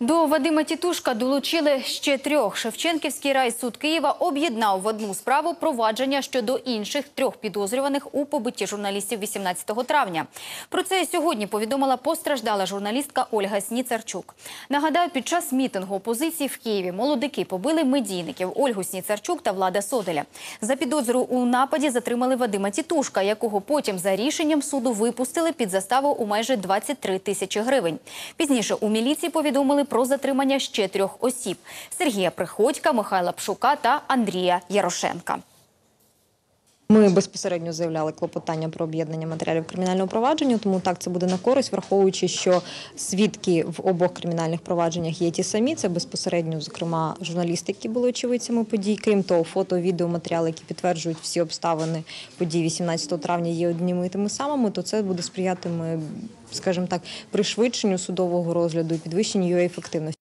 До Вадима Тітушка долучили ще трьох. Шевченківський райсуд Києва об'єднав в одну справу провадження щодо інших трьох підозрюваних у побитті журналістів 18 травня. Про це сьогодні повідомила постраждала журналістка Ольга Сніцарчук. Нагадаю, під час мітингу опозиції в Києві молодики побили медійників Ольгу Сніцарчук та Влада Соделя. За підозру у нападі затримали Вадима Тітушка, якого потім за рішенням суду випустили під заставу у майже 23 тисячі гривень. Пізніше у міліції повідомили про затримання ще трьох осіб: Сергія Приходька, Михайла Пшука та Андрія Ярошенка. Ми безпосередньо заявляли клопотання про об'єднання матеріалів кримінального провадження, тому так це буде на користь, враховуючи, що свідки в обох кримінальних провадженнях є ті самі. Це безпосередньо, зокрема, журналісти, які були очевидцями подій. Крім того, фото, відеоматеріали, які підтверджують всі обставини подій 18 травня, є одніми і тими самими. То це буде сприятиме, скажімо так, пришвидшенню судового розгляду і підвищенню його ефективності.